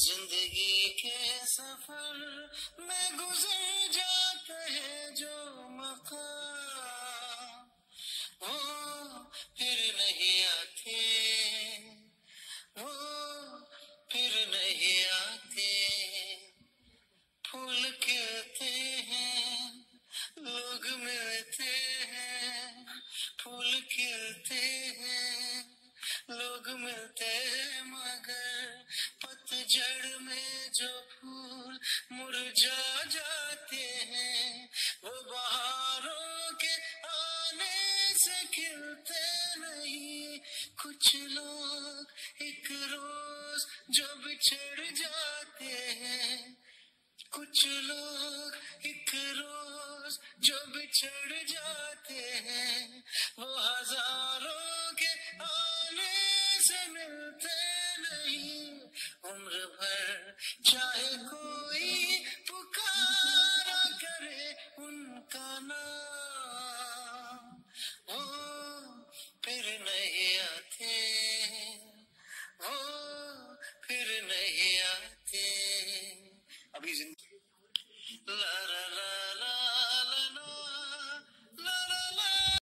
ज़िंदगी के सफ़र में गुजर पतझड़ में जो फूल मुरझा जाते हैं, वो बहारों के आने से खिलते नहीं। कुछ लोग एक रोज जो बिछड़ जाते हैं, कुछ लोग एक रोज जो बिछड़ जाते हैं, वो हज़ारों के आने से मिलते नहीं उम्र भर चाहे कोई पुकारा करे उनका नाम। वो फिर नहीं आते वो फिर नहीं आते अभी ज़िंदगी ला ला ला।